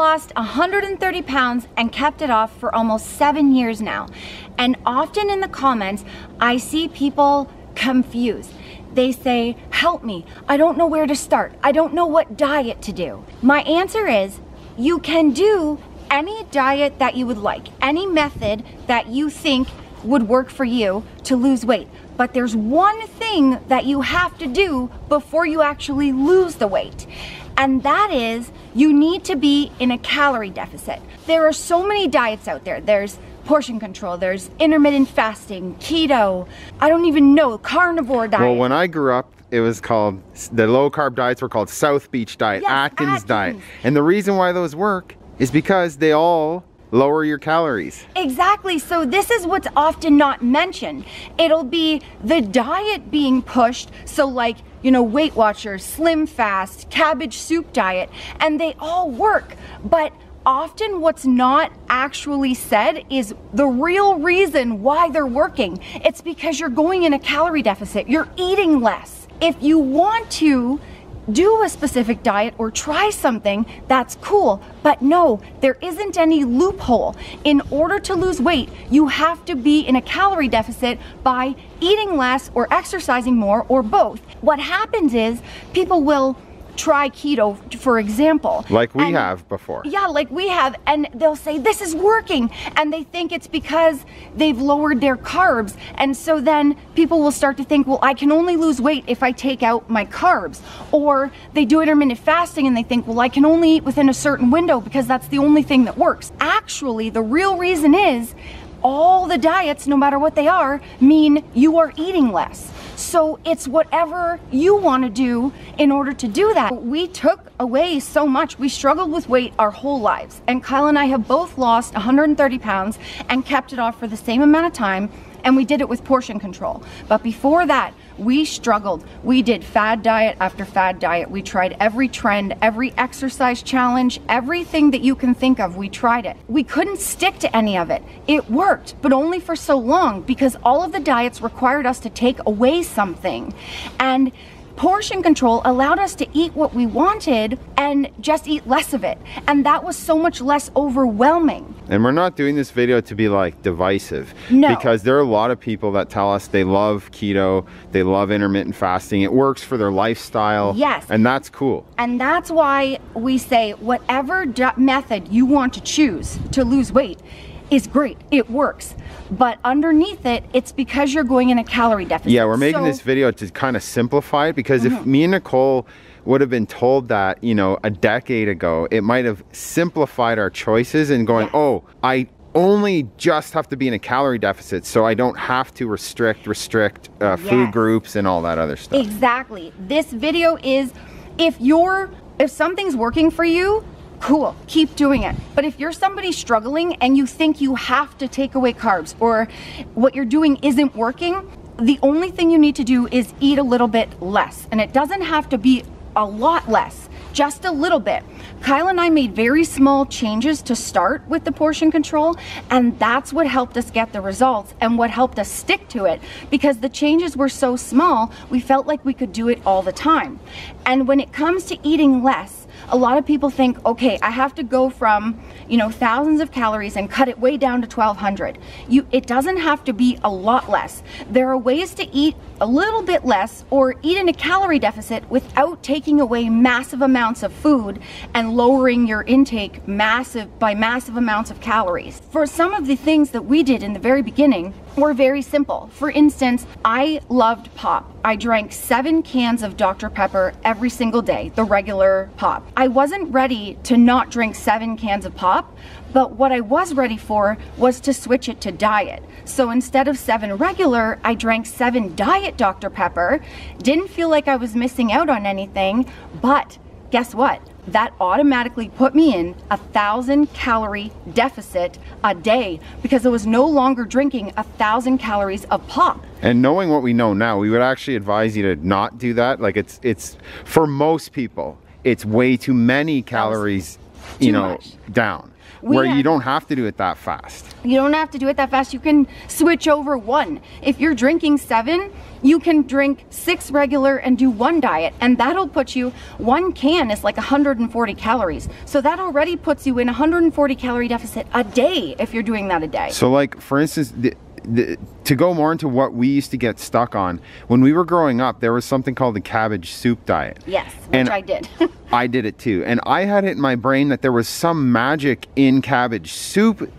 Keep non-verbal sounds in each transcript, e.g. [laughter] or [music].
lost 130 pounds and kept it off for almost seven years now. And often in the comments, I see people confused. They say, help me, I don't know where to start. I don't know what diet to do. My answer is, you can do any diet that you would like, any method that you think would work for you to lose weight. But there's one thing that you have to do before you actually lose the weight and that is you need to be in a calorie deficit. There are so many diets out there. There's portion control, there's intermittent fasting, keto, I don't even know, carnivore diet. Well, when I grew up, it was called, the low carb diets were called South Beach diet, yes, Atkins, Atkins diet. And the reason why those work is because they all lower your calories. Exactly. So this is what's often not mentioned. It'll be the diet being pushed. So like, you know, Weight Watchers, Slim Fast, Cabbage Soup Diet, and they all work. But often what's not actually said is the real reason why they're working. It's because you're going in a calorie deficit. You're eating less. If you want to do a specific diet or try something, that's cool. But no, there isn't any loophole. In order to lose weight, you have to be in a calorie deficit by eating less or exercising more or both. What happens is people will try keto, for example. Like we and, have before. Yeah, like we have. And they'll say, this is working. And they think it's because they've lowered their carbs. And so then people will start to think, well, I can only lose weight if I take out my carbs. Or they do intermittent fasting and they think, well, I can only eat within a certain window because that's the only thing that works. Actually, the real reason is all the diets, no matter what they are, mean you are eating less. So it's whatever you want to do in order to do that. We took away so much. We struggled with weight our whole lives. And Kyle and I have both lost 130 pounds and kept it off for the same amount of time and we did it with portion control. But before that, we struggled. We did fad diet after fad diet. We tried every trend, every exercise challenge, everything that you can think of, we tried it. We couldn't stick to any of it. It worked, but only for so long because all of the diets required us to take away something. And portion control allowed us to eat what we wanted and just eat less of it. And that was so much less overwhelming. And we're not doing this video to be like divisive. No. Because there are a lot of people that tell us they love keto, they love intermittent fasting. It works for their lifestyle. Yes. And that's cool. And that's why we say whatever method you want to choose to lose weight, is great. It works. But underneath it, it's because you're going in a calorie deficit. Yeah, we're making so, this video to kind of simplify it because mm -hmm. if mm-hmm. me and Nicole would have been told that, you know, a decade ago, it might have simplified our choices and going, yeah. oh, I only just have to be in a calorie deficit so I don't have to restrict, restrict uh, yes. food groups and all that other stuff. Exactly. This video is if you're, if something's working for you, cool, keep doing it. But if you're somebody struggling and you think you have to take away carbs or what you're doing isn't working, the only thing you need to do is eat a little bit less. And it doesn't have to be a lot less, just a little bit. Kyle and I made very small changes to start with the portion control, and that's what helped us get the results and what helped us stick to it because the changes were so small, we felt like we could do it all the time. And when it comes to eating less, a lot of people think, okay, I have to go from, you know, thousands of calories and cut it way down to 1200. You, it doesn't have to be a lot less. There are ways to eat a little bit less or eat in a calorie deficit without taking away massive amounts of food and lowering your intake massive by massive amounts of calories. For some of the things that we did in the very beginning, were very simple. For instance, I loved pop. I drank seven cans of Dr. Pepper every single day, the regular pop. I wasn't ready to not drink seven cans of pop, but what I was ready for was to switch it to diet. So instead of seven regular, I drank seven diet Dr. Pepper. Didn't feel like I was missing out on anything, but guess what? that automatically put me in a thousand calorie deficit a day because I was no longer drinking a thousand calories of pop. And knowing what we know now, we would actually advise you to not do that. Like it's, it's for most people, it's way too many calories, you know, much. down. We where you don't have to do it that fast. You don't have to do it that fast. You can switch over one. If you're drinking seven, you can drink six regular and do one diet, and that'll put you, one can is like 140 calories. So that already puts you in 140 calorie deficit a day if you're doing that a day. So, like for instance, the, the, to go more into what we used to get stuck on when we were growing up, there was something called the cabbage soup diet. Yes, which And- I did. [laughs] I did it too, and I had it in my brain that there was some magic in cabbage soup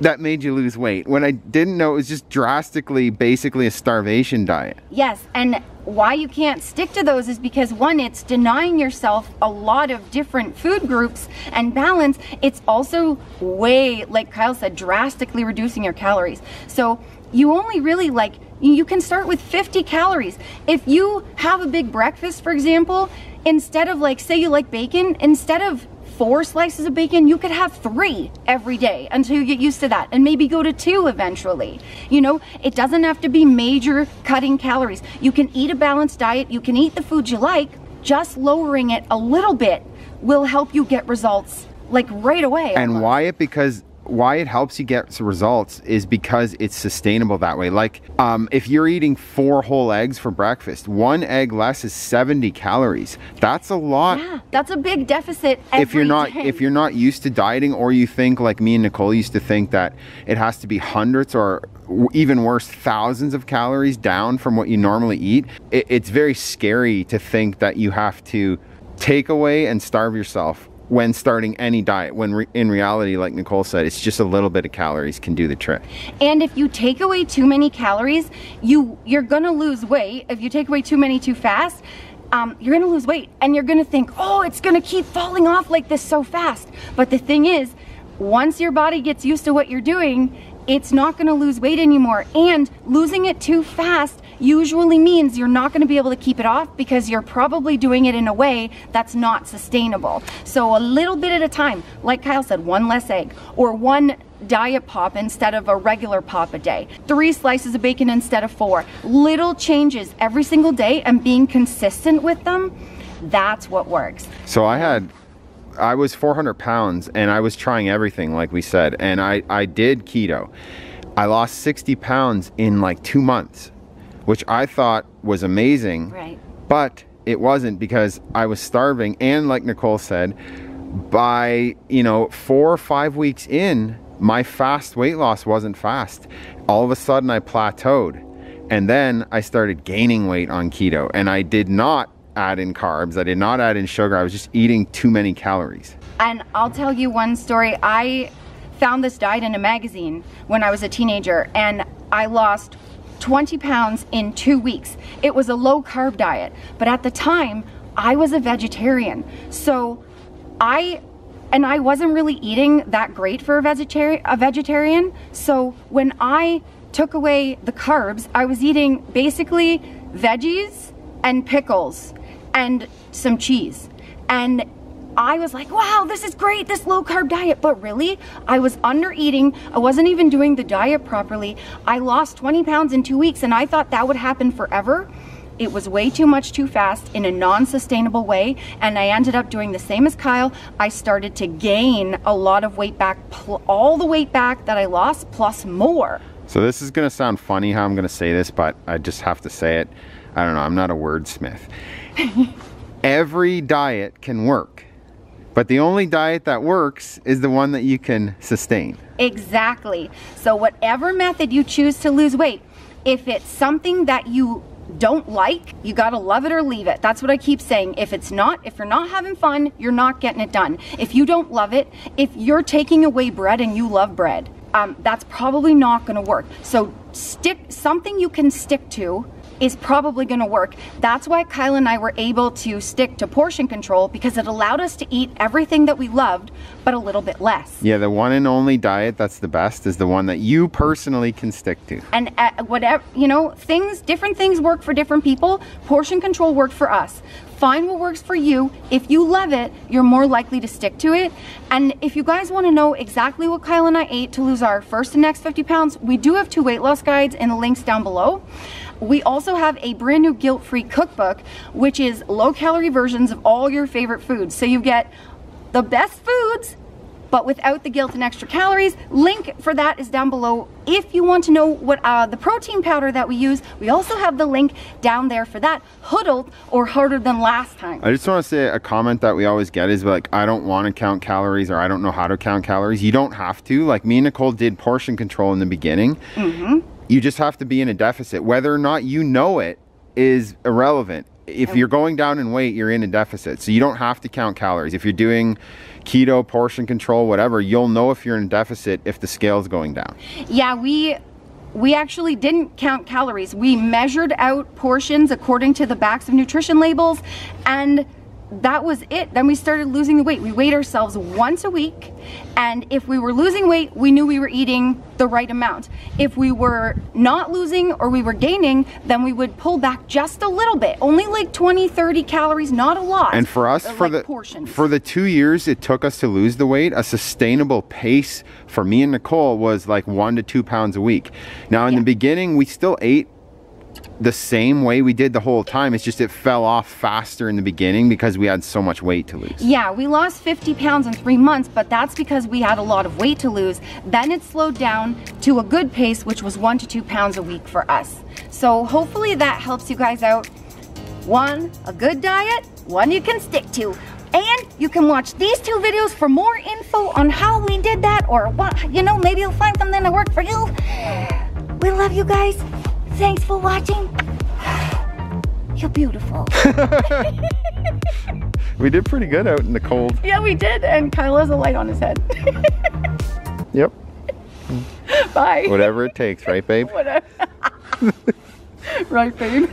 that made you lose weight when I didn't know it was just drastically, basically a starvation diet. Yes, and why you can't stick to those is because one, it's denying yourself a lot of different food groups and balance. It's also way, like Kyle said, drastically reducing your calories. So you only really like, you can start with 50 calories. If you have a big breakfast, for example, instead of like, say you like bacon, instead of four slices of bacon, you could have three every day until you get used to that and maybe go to two eventually. You know, it doesn't have to be major cutting calories. You can eat a balanced diet, you can eat the food you like, just lowering it a little bit will help you get results like right away. And why it? Because why it helps you get results is because it's sustainable that way. Like, um, if you're eating four whole eggs for breakfast, one egg less is 70 calories. That's a lot. Yeah, that's a big deficit. if you're not day. if you're not used to dieting or you think like me and Nicole used to think that it has to be hundreds or even worse thousands of calories down from what you normally eat it, it's very scary to think that you have to take away and starve yourself when starting any diet when re- in reality like Nicole said it's just a little bit of calories can do the trick And if you take away too many calories, you you're gonna lose weight. If you take away too many too fast, um, you're gonna lose weight, and you're gonna think, oh, it's gonna keep falling off like this so fast. But the thing is, once your body gets used to what you're doing, it's not gonna lose weight anymore. And losing it too fast usually means you're not gonna be able to keep it off because you're probably doing it in a way that's not sustainable. So a little bit at a time, like Kyle said, one less egg or one diet pop instead of a regular pop a day, three slices of bacon instead of four. Little changes every single day and being consistent with them, that's what works. So I had, I was 400 pounds and I was trying everything, like we said, and I, I did keto. I lost 60 pounds in like two months, which I thought was amazing. Right. But it wasn't because I was starving. And like Nicole said, by, you know, four or five weeks in, my fast weight loss wasn't fast. All of a sudden, I plateaued. And then I started gaining weight on keto. And I did not add in carbs, I did not add in sugar. I was just eating too many calories. And I'll tell you one story. I found this diet in a magazine when I was a teenager and I lost 20 pounds in two weeks. It was a low carb diet, but at the time I was a vegetarian. So I and I wasn't really eating that great for a vegetarian a vegetarian. So when I took away the carbs, I was eating basically veggies and pickles and some cheese. And I was like, wow, this is great, this low carb diet. But really, I was under eating. I wasn't even doing the diet properly. I lost 20 pounds in two weeks, and I thought that would happen forever. It was way too much too fast in a non sustainable way. And I ended up doing the same as Kyle. I started to gain a lot of weight back, all the weight back that I lost, plus more. So this is gonna sound funny how I'm gonna say this, but I just have to say it. I don't know, I'm not a wordsmith. [laughs] Every diet can work, but the only diet that works is the one that you can sustain. Exactly. So, whatever method you choose to lose weight, if it's something that you don't like, you gotta love it or leave it. That's what I keep saying. If it's not, if you're not having fun, you're not getting it done. If you don't love it, if you're taking away bread and you love bread, um, that's probably not gonna work. So, stick something you can stick to is probably going to work. That's why Kyle and I were able to stick to portion control because it allowed us to eat everything that we loved, but a little bit less. Yeah, the one and only diet that's the best is the one that you personally can stick to. And uh, whatever, you know, things, different things work for different people. Portion control worked for us. Find what works for you. If you love it, you're more likely to stick to it. And if you guys want to know exactly what Kyle and I ate to lose our first and next 50 pounds, we do have two weight loss guides in the links down below. We also have a brand new guilt free cookbook, which is low calorie versions of all your favorite foods. So you get the best foods but without the guilt and extra calories. Link for that is down below. If you want to know what uh, the protein powder that we use, we also have the link down there for that. Huddled or harder than last time. I just want to say a comment that we always get is like, I don't want to count calories or I don't know how to count calories. You don't have to. Like me and Nicole did portion control in the beginning. Mm-hmm. You just have to be in a deficit. Whether or not you know it is irrelevant. If you're going down in weight, you're in a deficit. So you don't have to count calories. If you're doing keto, portion control, whatever, you'll know if you're in a deficit if the scale's going down. Yeah, we we actually didn't count calories. We measured out portions according to the backs of nutrition labels and that was it. Then we started losing the weight. We weighed ourselves once a week, and if we were losing weight, we knew we were eating the right amount. If we were not losing or we were gaining, then we would pull back just a little bit, only like 20, 30 calories, not a lot. And for us, for like the portions. for the two years it took us to lose the weight, a sustainable pace for me and Nicole was like one to two pounds a week. Now in Yeah. the beginning, we still ate the same way we did the whole time. It's just it fell off faster in the beginning because we had so much weight to lose. Yeah, we lost 50 pounds in three months, but that's because we had a lot of weight to lose. Then it slowed down to a good pace, which was one to two pounds a week for us. So hopefully that helps you guys out. One, a good diet, one you can stick to. And you can watch these two videos for more info on how we did that or what, you know, maybe you'll find something that worked for you. We love you guys. Thanks for watching. [sighs] You're beautiful. [laughs] We did pretty good out in the cold. yeah, we did. And Kyle has a light on his head. [laughs] Yep. [laughs] Bye. Whatever it takes, right, babe? Whatever. right, babe.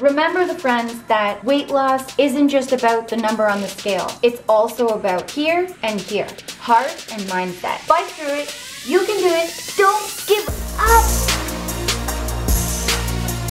Remember the friends that weight loss isn't just about the number on the scale. It's also about here and here, heart and mindset. Fight through it,